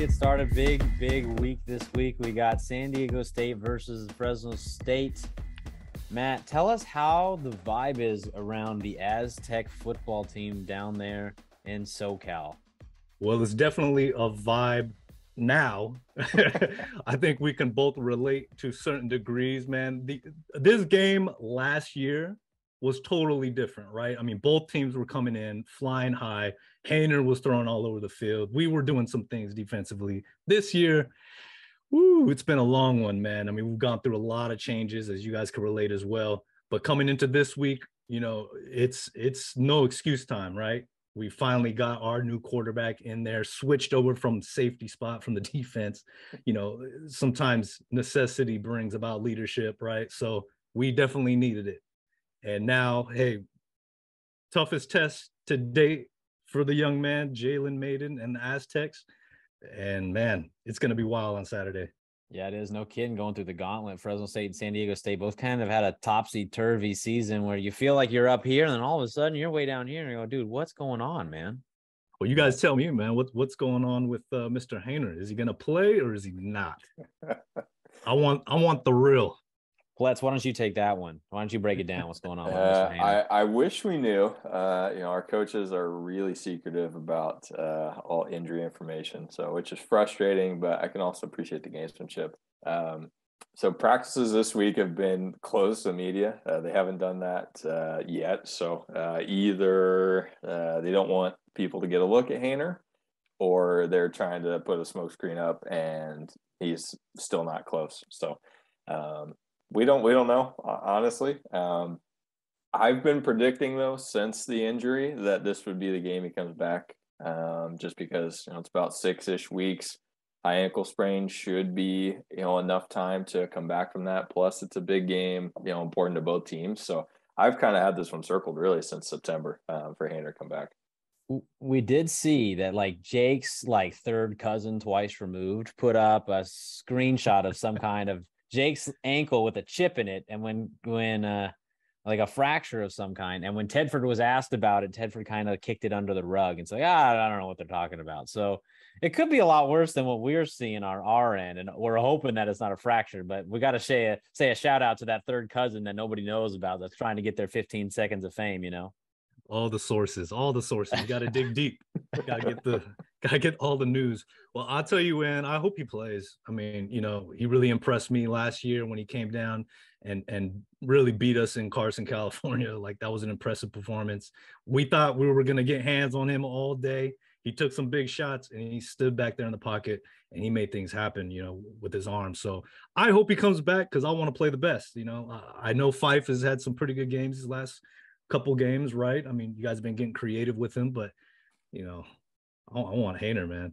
get started. Big, big week this week. We got San Diego State versus Fresno State. Matt, tell us how the vibe is around the Aztec football team down there in SoCal. Well, it's definitely a vibe now. I think we can both relate to certain degrees, man. The, this game last year was totally different, right? I mean, both teams were coming in flying high. Haener was thrown all over the field. We were doing some things defensively. This year, woo, it's been a long one, man. I mean, we've gone through a lot of changes, as you guys can relate as well. But coming into this week, you know, it's it's no excuse time, right? We finally got our new quarterback in there, switched over from safety spot from the defense. You know, sometimes necessity brings about leadership, right? So we definitely needed it. And now, hey, toughest test to date for the young man, Jalen Mayden and the Aztecs. And man, it's going to be wild on Saturday. Yeah, it is. No kidding. Going through the gauntlet, Fresno State and San Diego State both kind of had a topsy turvy season where you feel like you're up here, and then all of a sudden you're way down here, and you go, "Dude, what's going on, man?" Well, you guys tell me, man. What what's going on with uh, Mr. Haener? Is he going to play or is he not? I want I want the real. Pletz, why don't you take that one? Why don't you break it down? What's going on? Uh, I, I wish we knew. Uh, you know, our coaches are really secretive about uh, all injury information, so which is frustrating. But I can also appreciate the gamesmanship. Um, so practices this week have been closed to media. Uh, they haven't done that uh, yet. So uh, either they don't want people to get a look at Haener, or they're trying to put a smokescreen up, and he's still not close. So. Um, we don't we don't know honestly. Um, I've been predicting though since the injury that this would be the game he comes back. Um, just because you know it's about six ish weeks. High ankle sprain should be you know enough time to come back from that. Plus, it's a big game, you know, important to both teams. So I've kind of had this one circled really since September um, for Haener to come back. We did see that like Jake's like third cousin twice removed put up a screenshot of some kind of Jake's ankle with a chip in it, and when when uh like a fracture of some kind, and when Tedford was asked about it, Tedford kind of kicked it under the rug and said, "Ah, I don't know what they're talking about." So it could be a lot worse than what we're seeing on our end, and we're hoping that it's not a fracture. But we got to say a say a shout out to that third cousin that nobody knows about that's trying to get their 15 seconds of fame. You know all the sources, all the sources. You got to dig deep. got to get the, got to get all the news. Well, I'll tell you when. I hope he plays. I mean, you know, he really impressed me last year when he came down and and really beat us in Carson, California. Like that was an impressive performance. We thought we were gonna get hands on him all day. He took some big shots and he stood back there in the pocket and he made things happen, you know, with his arm. So I hope he comes back because I want to play the best. You know, I know Fife has had some pretty good games his last couple games, right? I mean, you guys have been getting creative with him, but you know, I, I want Haener, man.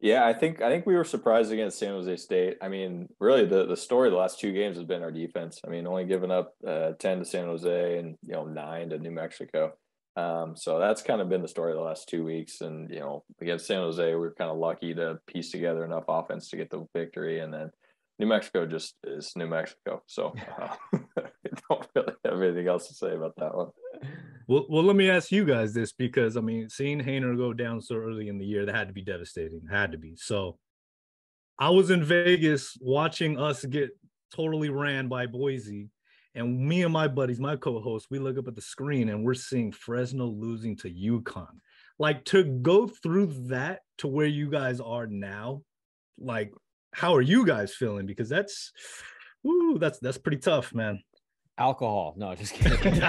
Yeah, I think I think we were surprised against San Jose State. I mean, really, the the story the last two games has been our defense. I mean, only giving up uh, ten to San Jose and you know nine to New Mexico. Um, so that's kind of been the story of the last two weeks. And you know, against San Jose, we were kind of lucky to piece together enough offense to get the victory, and then New Mexico just is New Mexico. So uh, I don't really have anything else to say about that one. Well, well, let me ask you guys this because I mean, seeing Haener go down so early in the year, that had to be devastating. Had to be. So I was in Vegas watching us get totally ran by Boise. And me and my buddies, my co-host, we look up at the screen and we're seeing Fresno losing to UConn. Like to go through that to where you guys are now, like how are you guys feeling? Because that's, ooh, that's that's pretty tough, man. Alcohol. No, just kidding.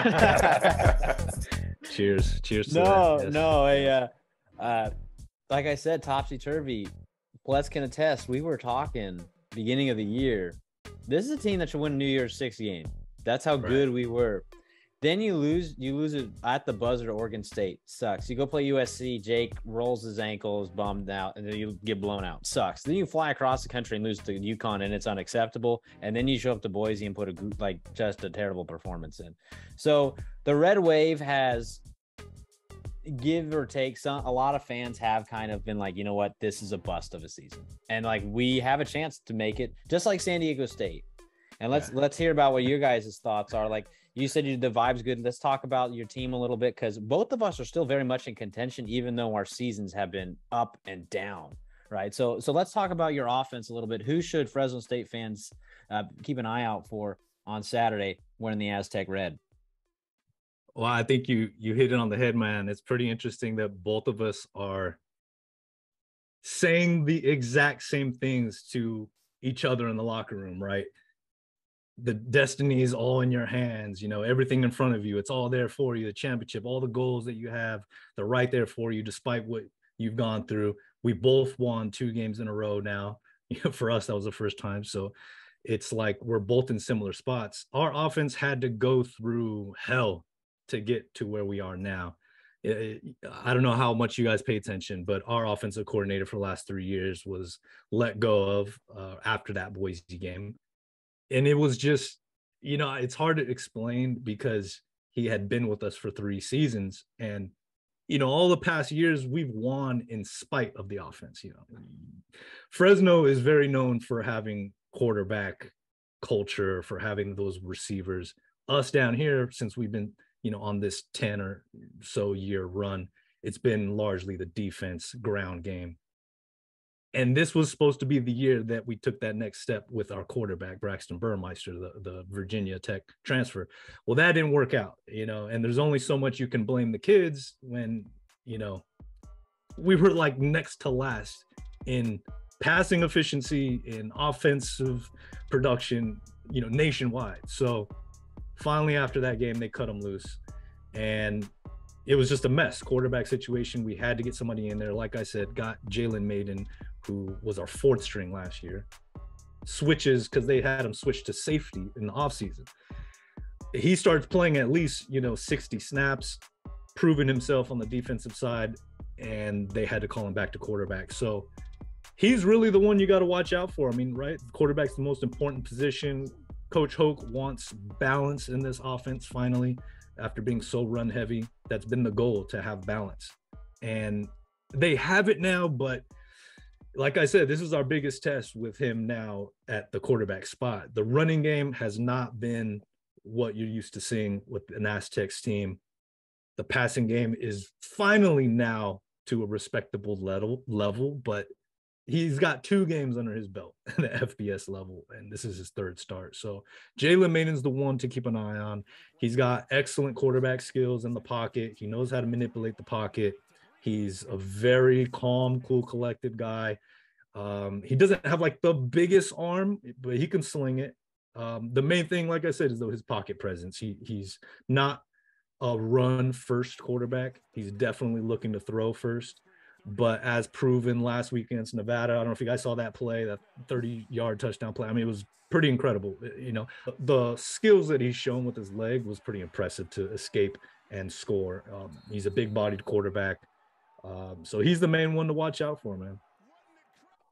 cheers. Cheers. no, yes. no. I, uh, uh, like I said, topsy turvy. Let's can attest. We were talking beginning of the year. This is a team that should win New Year's Six game. That's how right. good we were. Then you lose, you lose it at the buzzer to Oregon State. Sucks. You go play USC, Jake rolls his ankles, bummed out, and then you get blown out. Sucks. Then you fly across the country and lose to UConn, and it's unacceptable. And then you show up to Boise and put a like just a terrible performance in. So the red wave has give or take some a lot of fans have kind of been like you know what this is a bust of a season and like we have a chance to make it just like san diego state and let's yeah. let's hear about what your guys' thoughts are like you said you, the vibe's good. Let's talk about your team a little bit because both of us are still very much in contention, even though our seasons have been up and down. Right. So so let's talk about your offense a little bit. Who should Fresno State fans uh, keep an eye out for on Saturday wearing the Aztec red? Well, I think you you hit it on the head, man. It's pretty interesting that both of us are saying the exact same things to each other in the locker room, right? The destiny is all in your hands, you know, everything in front of you. It's all there for you. The championship, all the goals that you have, they're right there for you, despite what you've gone through. We both won two games in a row now. You know, for us, that was the first time. So it's like we're both in similar spots. Our offense had to go through hell to get to where we are now. I don't know how much you guys pay attention, but our offensive coordinator for the last three years was let go of uh, after that Boise game. And it was just, you know, it's hard to explain because he had been with us for three seasons. And, you know, all the past years we've won in spite of the offense. You know, Fresno is very known for having quarterback culture, for having those receivers. Us down here, since we've been you know, on this 10 or so year run, it's been largely the defense ground game. And this was supposed to be the year that we took that next step with our quarterback, Braxton Burmeister, the, the Virginia Tech transfer. Well, that didn't work out, you know, and there's only so much you can blame the kids when, you know, we were like next to last in passing efficiency, in offensive production, you know, nationwide. So finally after that game they cut him loose and it was just a mess quarterback situation we had to get somebody in there like i said got jalen mayden who was our fourth string last year switches because they had him switch to safety in the offseason he starts playing at least you know 60 snaps proving himself on the defensive side and they had to call him back to quarterback so he's really the one you got to watch out for i mean right quarterback's the most important position Coach Hoke wants balance in this offense finally after being so run heavy. That's been the goal to have balance. And they have it now, but like I said, this is our biggest test with him now at the quarterback spot. The running game has not been what you're used to seeing with an Aztecs team. The passing game is finally now to a respectable level level, but he's got two games under his belt at the FBS level, and this is his third start. So Jalen Mayden's the one to keep an eye on. He's got excellent quarterback skills in the pocket. He knows how to manipulate the pocket. He's a very calm, cool, collected guy. Um, he doesn't have like the biggest arm, but he can sling it. Um, the main thing, like I said, is though his pocket presence. He he's not a run first quarterback. He's definitely looking to throw first. But as proven last week against Nevada, I don't know if you guys saw that play, that 30 yard touchdown play. I mean, it was pretty incredible. You know, the skills that he's shown with his leg was pretty impressive to escape and score. Um, he's a big bodied quarterback. Um, so he's the main one to watch out for, man.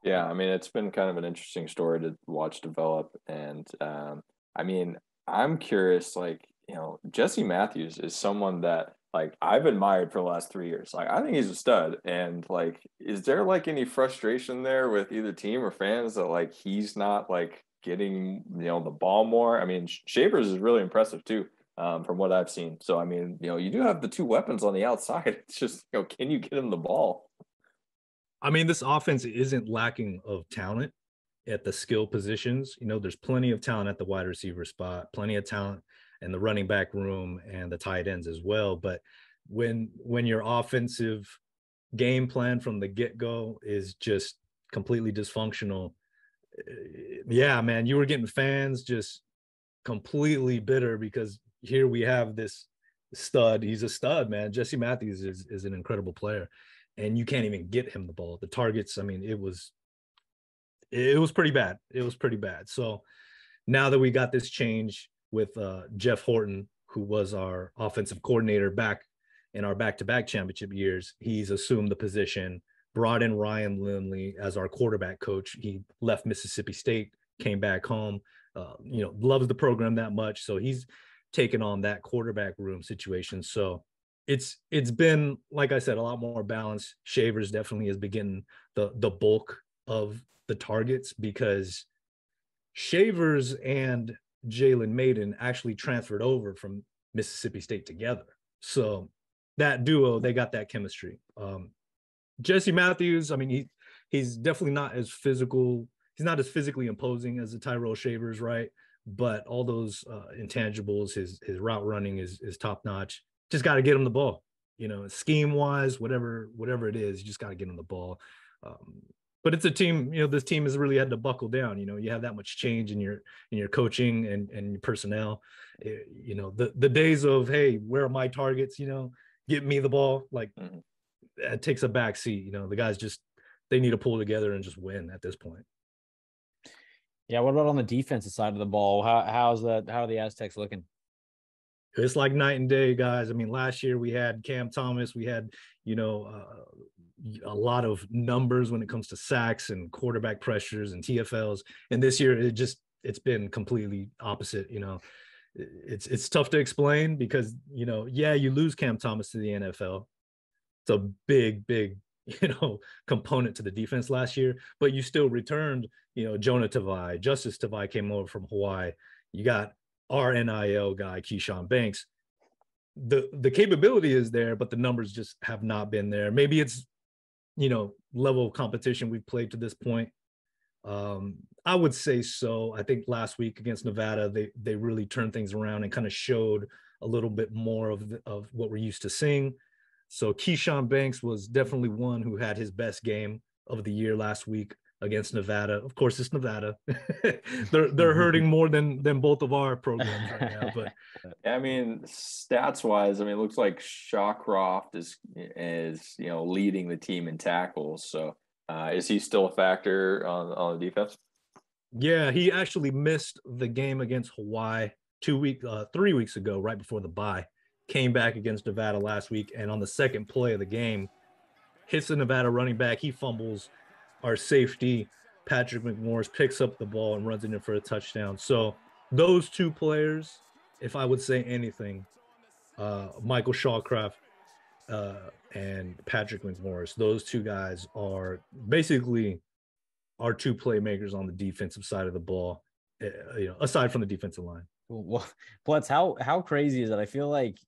Yeah, I mean, it's been kind of an interesting story to watch develop. And um, I mean, I'm curious, like, you know, Jesse Matthews is someone that like I've admired for the last three years. Like I think he's a stud. And like, is there like any frustration there with either team or fans that like he's not like getting you know the ball more? I mean, Shavers is really impressive too, um, from what I've seen. So I mean, you know, you do have the two weapons on the outside. It's just you know, can you get him the ball? I mean, this offense isn't lacking of talent at the skill positions. You know, there's plenty of talent at the wide receiver spot, plenty of talent in the running back room and the tight ends as well. But when when your offensive game plan from the get-go is just completely dysfunctional, eh, yeah, man, you were getting fans just completely bitter because here we have this stud. He's a stud, man. Jesse Matthews is, is an incredible player. And you can't even get him the ball. The targets, I mean, it was it was pretty bad. It was pretty bad. So now that we got this change, with uh, Jeff Horton, who was our offensive coordinator back in our back-to-back championship years. He's assumed the position, brought in Ryan Lindley as our quarterback coach. He left Mississippi State, came back home. Uh, you know, loves the program that much, so he's taken on that quarterback room situation. So it's it's been like I said, a lot more balanced. Shavers definitely is beginning the the bulk of the targets because Shavers and Jalen Mayden actually transferred over from Mississippi State together. So that duo, they got that chemistry. Um, Jesse Matthews, I mean, he he's definitely not as physical. He's not as physically imposing as the Tyrell Shavers, right? But all those uh, intangibles, his his route running is is top notch. Just got to get him the ball, you know, scheme wise, whatever whatever it is, you just got to get him the ball. Um, but it's a team, you know, this team has really had to buckle down. You know, you have that much change in your in your coaching and and your personnel. It, eh, you know, the the days of hey, where are my targets? You know, get me the ball. Like mm-hmm. it takes a back seat. You know, the guys just they need to pull together and just win at this point. Yeah. What about on the defensive side of the ball? How how's that? How are the Aztecs looking? It's like night and day, guys. I mean, last year we had Cam Thomas, we had you know uh, a lot of numbers when it comes to sacks and quarterback pressures and TFLs, and this year it just it's been completely opposite. You know, it's it's tough to explain because you know, yeah, you lose Cam Thomas to the NFL. It's a big, big you know, component to the defense last year, but you still returned, you know, Jonah Tavai, Justus Tavai came over from Hawaii. You got our NIL guy, Keyshawn Banks. The the capability is there, but the numbers just have not been there. Maybe it's, you know, level of competition we've played to this point. Um, I would say so. I think last week against Nevada, they they really turned things around and kind of showed a little bit more of the, of what we're used to seeing. So Keyshawn Banks was definitely one who had his best game of the year last week against Nevada. Of course, it's Nevada. they're they're hurting more than than both of our programs right now. But I mean, stats wise, I mean, it looks like Shawcroft is is you know leading the team in tackles. So uh, is he still a factor on on the defense? Yeah, he actually missed the game against Hawaii two week uh, three weeks ago, right before the bye came back against Nevada last week, and on the second play of the game, hits the Nevada running back. He fumbles our safety. Patrick McMorris picks up the ball and runs it in for a touchdown. So those two players, if I would say anything, uh, Michael Shawcroft uh, and Patrick McMorris, those two guys are basically our two playmakers on the defensive side of the ball. Uh, you know, aside from the defensive line. Well, Blitz, how how crazy is it? I feel like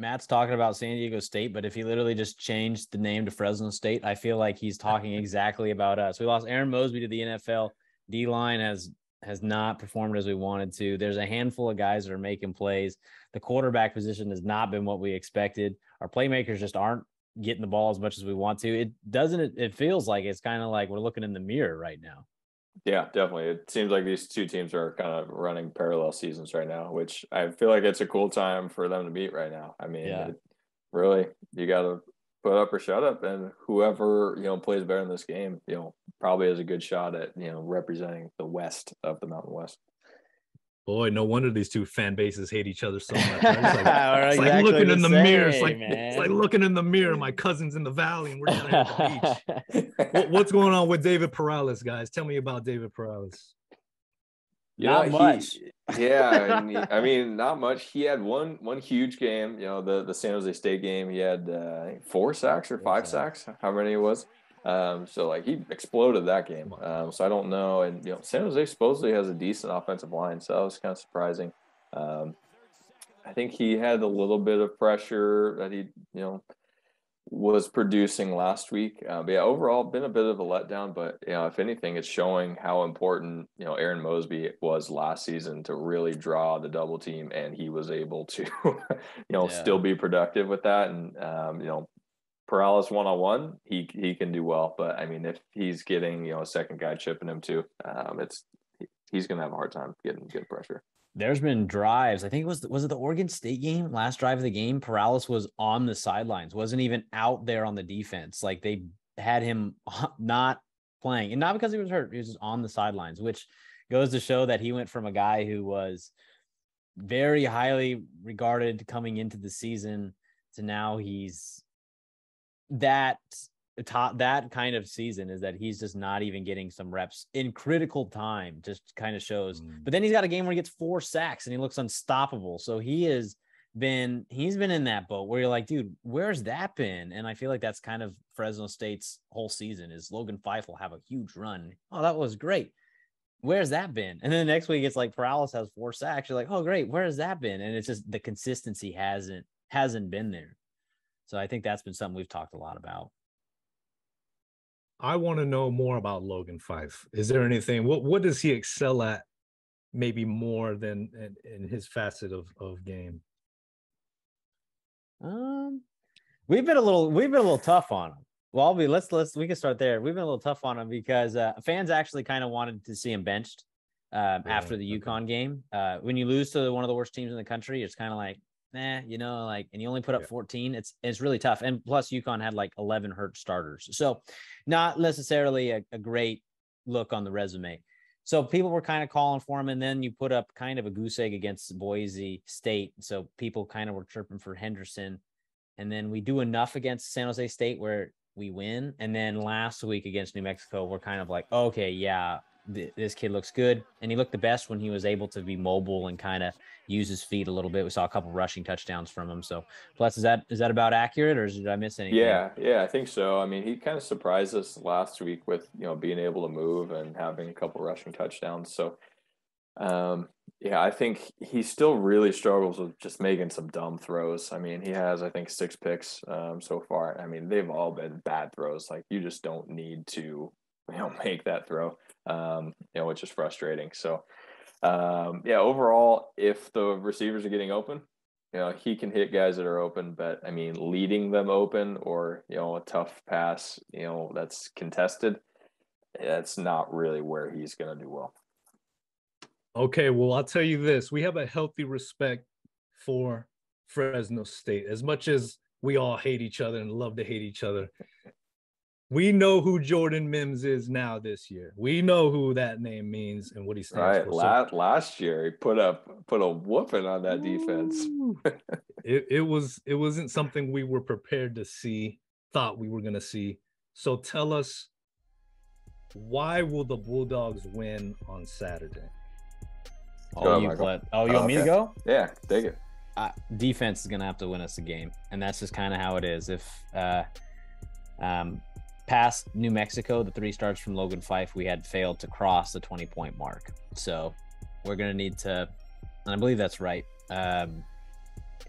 Matt's talking about San Diego State, but if he literally just changed the name to Fresno State, I feel like he's talking exactly about us. We lost Aaron Mosby to the NFL. D line has has not performed as we wanted to. There's a handful of guys that are making plays. The quarterback position has not been what we expected. Our playmakers just aren't getting the ball as much as we want to. It doesn't. It feels like it's kind of like we're looking in the mirror right now. Yeah, definitely. It seems like these two teams are kind of running parallel seasons right now, which I feel like it's a cool time for them to meet right now. I mean, yeah. really, you got to put up or shut up, and whoever you know plays better in this game, you know, probably has a good shot at you know representing the West of the Mountain West. Boy, no wonder these two fan bases hate each other so much. Right? It's like, it's exactly like looking the in the same, mirror. It's like it's like looking in the mirror. My cousin's in the valley, and we're down here at the beach. what's going on with David Perales, guys? Tell me about David Perales. not much. He, yeah, I mean, not much. He had one one huge game. You know, the the San Jose State game. He had uh, four sacks or five sacks, how many it was. Um, so like he exploded that game. Um, so I don't know. And you know, San Jose supposedly has a decent offensive line, so that was kind of surprising. Um, I think he had a little bit of pressure that he, you know, was producing last week. Uh, but yeah, overall, been a bit of a letdown. But you know, if anything, it's showing how important you know Aaron Mosby was last season to really draw the double team, and he was able to, you know, yeah. still be productive with that. And um, you know, Perales one on one, he he can do well. But I mean, if he's getting you know a second guy chipping him too, um, it's he's gonna have a hard time getting good pressure. There's been drives. I think it was was it the Oregon State game? Last drive of the game, Perales was on the sidelines, wasn't even out there on the defense. Like they had him not playing, and not because he was hurt. He was just on the sidelines, which goes to show that he went from a guy who was very highly regarded coming into the season to now he's that top that kind of season is that he's just not even getting some reps in critical time just kind of shows mm. but then he's got a game where he gets four sacks and he looks unstoppable so he has been he's been in that boat where you're like dude where's that been and i feel like that's kind of fresno state's whole season is logan fife will have a huge run oh that was great where's that been? And then the next week it's like Perales has four sacks. You're like, oh great, where has that been? And it's just the consistency hasn't hasn't been there. So I think that's been something we've talked a lot about. I want to know more about Logan Fife. Is there anything? What what does he excel at? Maybe more than in, in his facet of of game. Um, we've been a little we've been a little tough on him. Well, I'll be let's let's we can start there. We've been a little tough on him because uh, fans actually kind of wanted to see him benched um, yeah, after the okay. UConn game. Uh, when you lose to one of the worst teams in the country, it's kind of like, nah, you know, like, and you only put up yeah. 14. It's it's really tough. And plus, UConn had like 11 hurt starters, so not necessarily a, a great look on the resume. So people were kind of calling for him, and then you put up kind of a goose egg against Boise State. So people kind of were chirping for Henderson, and then we do enough against San Jose State where we win. And then last week against New Mexico, we're kind of like, okay, yeah, th- this kid looks good. And he looked the best when he was able to be mobile and kind of use his feet a little bit. We saw a couple rushing touchdowns from him. So, plus, is that is that about accurate, or did I miss anything? Yeah, yeah, I think so. I mean, he kind of surprised us last week with you know being able to move and having a couple rushing touchdowns. So, um, yeah, I think he still really struggles with just making some dumb throws. I mean, he has, I think, six picks um, so far. I mean, they've all been bad throws. Like you just don't need to, you know, make that throw, um, you know, which is frustrating. So, um, yeah, overall, if the receivers are getting open, you know, he can hit guys that are open. But I mean, leading them open or you know, a tough pass, you know, that's contested, that's not really where he's going to do well. Okay, well, I'll tell you this: we have a healthy respect for Fresno State. As much as we all hate each other and love to hate each other, we know who Jordan Mims is now this year. We know who that name means and what he stands right. for. Last, last year, he put up put a whooping on that defense. it, it was it wasn't something we were prepared to see, thought we were gonna see. So tell us, why will the Bulldogs win on Saturday? Oh, you play. Oh, you oh, want okay. me to go? Yeah, take it. Uh, defense is gonna have to win us the game, and that's just kind of how it is. If uh, um, past New Mexico, the three starts from Logan Fife, we had failed to cross the 20 point mark. So we're gonna need to, and I believe that's right. Um,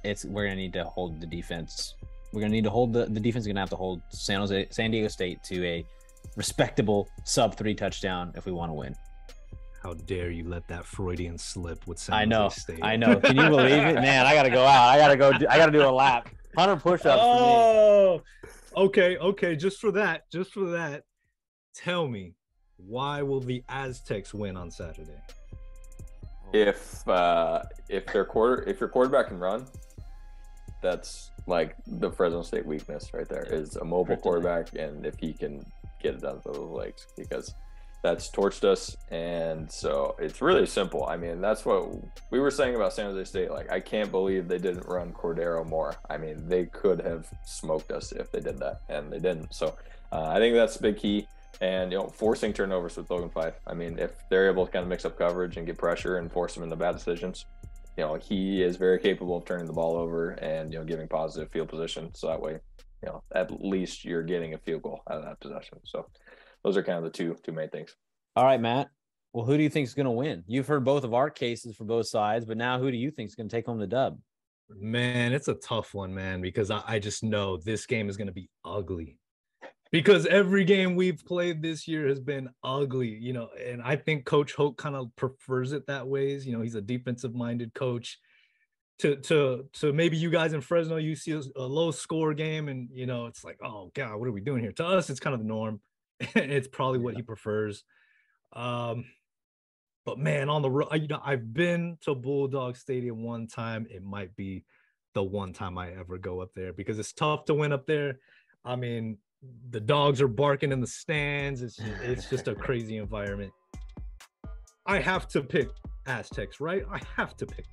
it's we're gonna need to hold the defense. We're gonna need to hold the the defense. Is gonna have to hold San Jose, San Diego State to a respectable sub three touchdown if we want to win. How dare you let that Freudian slip with San I know. State. I know. Can you believe it? Man, I gotta go out. I gotta go. Do, I gotta do a lap. Hundred push-ups. Oh, okay, okay. Just for that, just for that, tell me, why will the Aztecs win on Saturday? If uh, if their quarter, if your quarterback can run, that's like the Fresno State weakness right there. Is a mobile quarterback, and if he can get it done with the legs, because that's torched us. And so it's really simple. I mean, that's what we were saying about San Jose State. Like, I can't believe they didn't run Cordeiro more. I mean, they could have smoked us if they did that, and they didn't. So uh, I think that's the big key. And, you know, forcing turnovers with Logan Fife. I mean, if they're able to kind of mix up coverage and get pressure and force them into bad decisions, you know, he is very capable of turning the ball over and, you know, giving positive field position. So that way, you know, at least you're getting a field goal out of that possession. So those are kind of the two two main things. All right, Matt. Well, who do you think is going to win? You've heard both of our cases for both sides, but now who do you think is going to take home the dub? Man, it's a tough one, man, because I, I just know this game is going to be ugly. Because every game we've played this year has been ugly, you know, and I think Coach Hoke kind of prefers it that ways. You know, he's a defensive minded coach. To to to maybe you guys in Fresno, you see a, a low score game, and you know it's like, oh god, what are we doing here? To us, it's kind of the norm. it's probably what he prefers. Um, but man, on the road, you know, I've been to Bulldog Stadium one time. It might be the one time I ever go up there because it's tough to win up there. I mean, the dogs are barking in the stands. It's it's just a crazy environment. I have to pick Aztecs, right? I have to pick.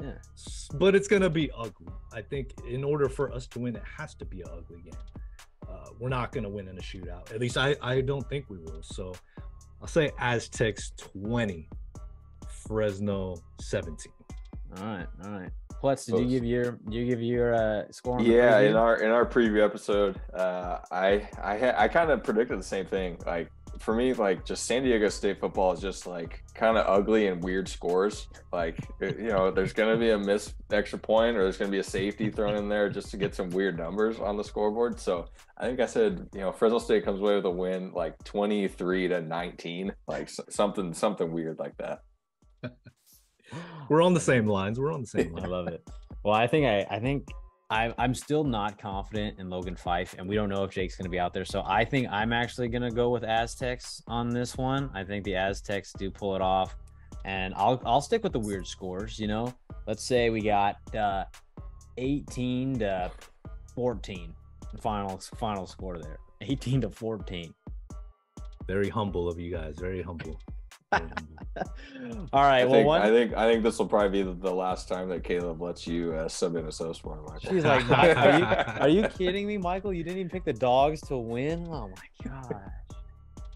Yeah. But it's gonna be ugly. I think in order for us to win, it has to be an ugly game. Uh, we're not gonna win in a shootout. At least I I don't think we will. So I'll say Aztecs 20, Fresno 17. All right, all right. Plus, did you give your you give your uh, score? yeah, in our in our preview episode, uh, I I ha- I kind of predicted the same thing. Like for me, like just San Diego State football is just like kind of ugly and weird scores. Like you know, there's gonna be a missed extra point or there's gonna be a safety thrown in there just to get some weird numbers on the scoreboard. So I think I said you know Fresno State comes away with a win like 23 to 19, like something something weird like that. We're on the same lines. We're on the same I love it. Well, I think I I think I, I'm still not confident in Logan Fife, and we don't know if Jake's going to be out there. So I think I'm actually going to go with Aztecs on this one. I think the Aztecs do pull it off, and I'll I'll stick with the weird scores. You know, let's say we got uh, 18 to 14 final final score there, 18 to 14. Very humble of you guys. Very humble. Very humble. All right. I well, think, one, I think I think this will probably be the last time that Caleb lets you uh, sub in a so sport. Michael. she's like, are you are you kidding me, Michael? You didn't even pick the dogs to win. Oh my gosh.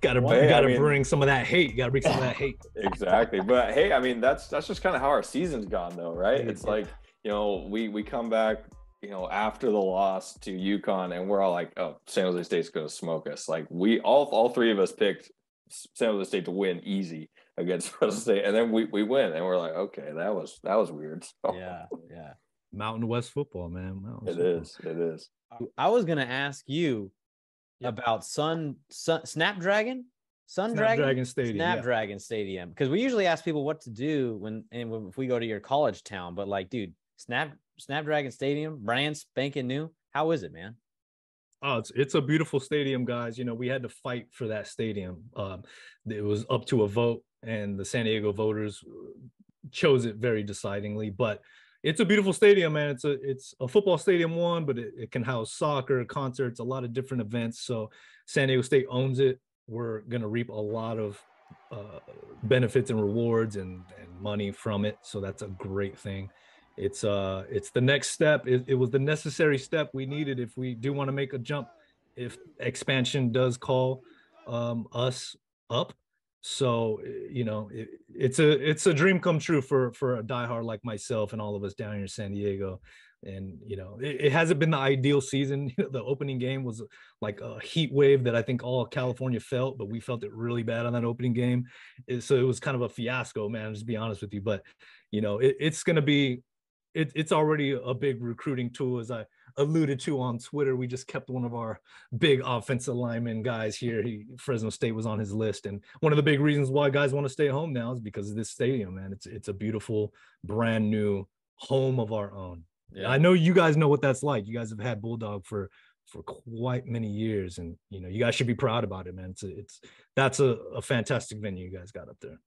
gotta Well, hey, gotta mean- bring some of that hate. You gotta bring some of that hate. exactly. But hey, I mean that's that's just kind of how our season's gone though, right? Yeah. It's like, you know, we we come back, you know, after the loss to UConn and we're all like, oh, San Jose State's gonna smoke us. Like we all all three of us picked San Jose State to win easy against Fresno State. And then we we win and we're like, okay, that was that was weird. So Yeah, yeah. Mountain West football, man. Mountain it football. is. It is. I was gonna ask you about Sun, Sun Snapdragon, Sun Dragon, Snapdragon Stadium. yeah. Snapdragon Stadium, because we usually ask people what to do when and when, if we go to your college town. But like, dude, Snap Snapdragon Stadium, brand spanking new. How is it, man? Oh, it's it's a beautiful stadium, guys. You know, we had to fight for that stadium. Um, it was up to a vote, and the San Diego voters chose it very decidingly. But it's a beautiful stadium, man. It's a it's a football stadium one, but it, it can house soccer, concerts, a lot of different events. So San Diego State owns it. We're gonna reap a lot of uh, benefits and rewards and, and money from it. So that's a great thing. It's uh it's the next step. It, it was the necessary step we needed if we do want to make a jump. If expansion does call um, us up, so you know it, it's a it's a dream come true for for a diehard like myself and all of us down here in San Diego. And you know it, it hasn't been the ideal season. the opening game was like a heat wave that I think all California felt, but we felt it really bad on that opening game. So it was kind of a fiasco, man. Just to be honest with you, but you know it, it's going to be it, it's already a big recruiting tool as i alluded to on twitter. We just kept one of our big offensive lineman guys here. He fresno state was on his list. And one of the big reasons why guys want to stay home now is because of this stadium man. It's it's a beautiful brand new home of our own. I know you guys know what that's like. You guys have had bulldog for for quite many years and you know you guys should be proud about it man. It's a, it's that's a, a fantastic venue you guys got up there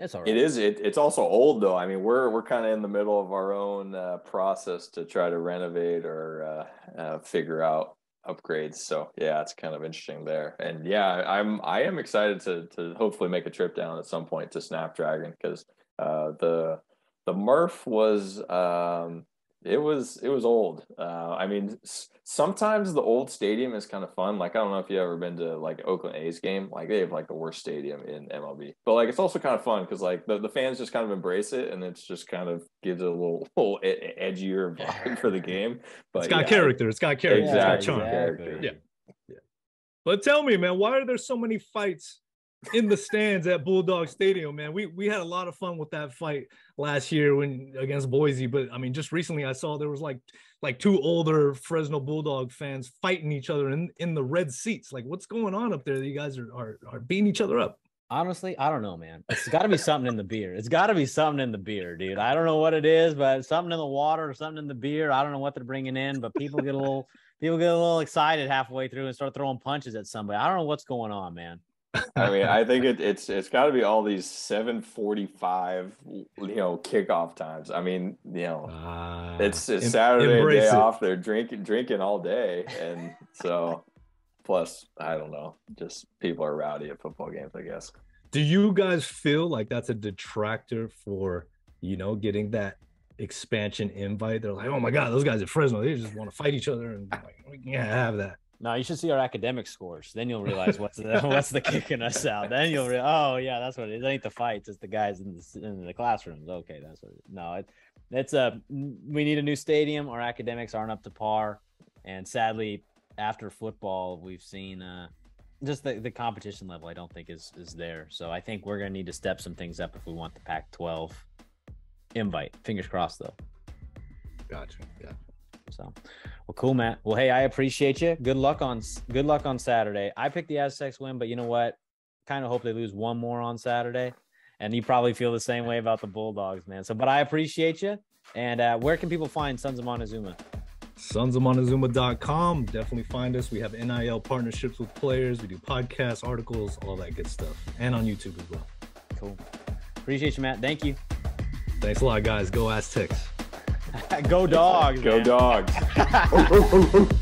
It's all right. It is. It, it's also old though. I mean, we're we're kind of in the middle of our own uh, process to try to renovate or uh, uh, figure out upgrades. So yeah, it's kind of interesting there. And yeah, I'm I am excited to to hopefully make a trip down at some point to Snapdragon because uh, the the Murph was um, it was it was old. Uh, I mean, sometimes the old stadium is kind of fun. Like I don't know if you've ever been to like Oakland A's game. Like they have like the worst stadium in MLB, but like it's also kind of fun because like the, the fans just kind of embrace it, and it's just kind of gives it a little little e- edgier vibe for the game. But it's got yeah, character it's got character it's got Exactly. charm Character. Yeah. But tell me, man, why are there so many fights in the stands at Bulldog Stadium, man? We we had a lot of fun with that fight last year when against Boise, but I mean, just recently I saw there was like like two older Fresno Bulldog fans fighting each other in in the red seats. Like, what's going on up there? that You guys are are, are beating each other up. Honestly, I don't know, man. It's got to be something in the beer. It's got to be something in the beer, dude. I don't know what it is, but something in the water or something in the beer. I don't know what they're bringing in, but people get a little people get a little excited halfway through and start throwing punches at somebody. I don't know what's going on, man. I mean, I think it, it's it's got to be all these seven forty five, you know, kickoff times. I mean, you know, Ah, it's it's em- Saturday day it. off. They're drinking drinking all day, and so plus I don't know, just people are rowdy at football games. I guess. Do you guys feel like that's a detractor for you know getting that expansion invite? They're like, oh my god, those guys at Fresno, they just want to fight each other, and like, we can't have that. No, you should see our academic scores. Then you'll realize what's the, what's the kicking us out. Then you'll realize, oh yeah, that's what it is. It ain't the fights; it's the guys in the in the classrooms. Okay, that's what. It, no, it, it's a. We need a new stadium. Our academics aren't up to par, and sadly, after football, we've seen uh, just the, the competition level I don't think is is there. So I think we're gonna need to step some things up if we want the Pac-12 invite. Fingers crossed though. Gotcha. Yeah. So, well, cool, Matt. Well, hey, I appreciate you. Good luck on good luck on Saturday. I picked the Aztecs win, but you know what? Kind of hope they lose one more on Saturday. And you probably feel the same way about the Bulldogs, man. So, but I appreciate you. And uh, where can people find Sons of Montezuma? sonsofmontezuma.com. Definitely find us. We have NIL partnerships with players. We do podcasts, articles, all that good stuff. And on YouTube as well. Cool. Appreciate you, Matt. Thank you. Thanks a lot, guys. Go Aztecs. Go dogs. Go man. dogs.